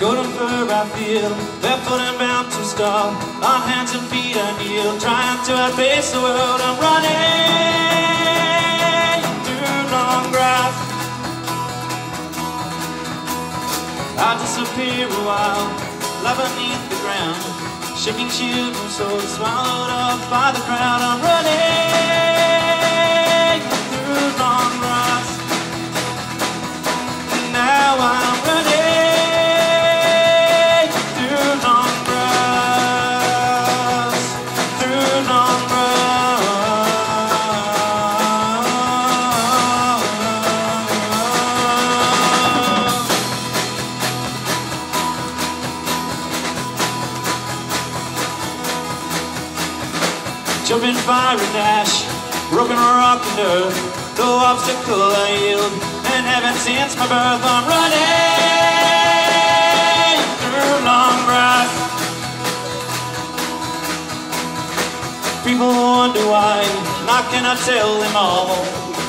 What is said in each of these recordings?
Golden fur I feel, barefoot and bound to stop. On hands and feet I kneel, trying to outpace the world. I'm running through long grass. I disappear a while, lie beneath the ground. Shaking shield and sword, swallowed up by the crowd. I'm running Jumping fire and ash, broken rock and earth, no obstacle I yield, and haven't since my birth. I'm running through long grass. People wonder why, and I cannot tell them all.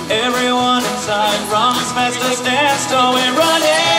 Everyone inside runs fast to stand still. We're running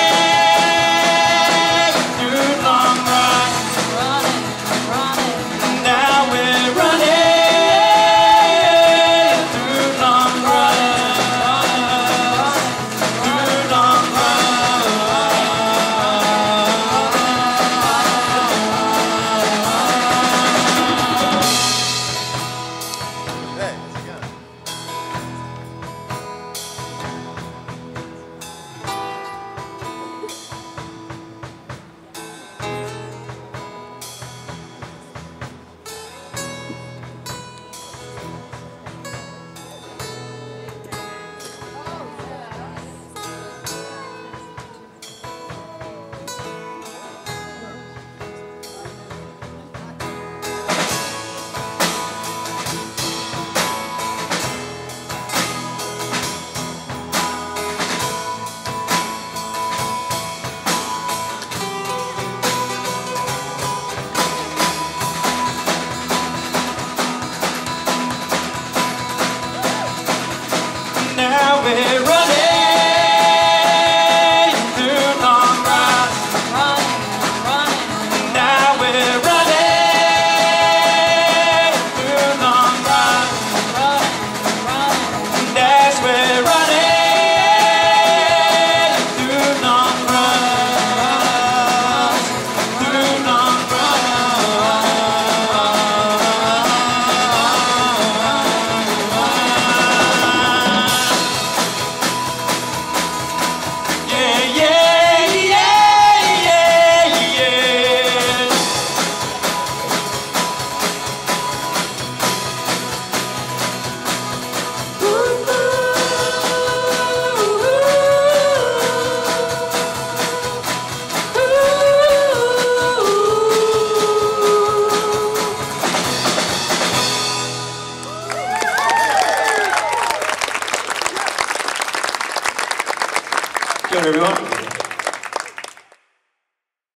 Good, everyone.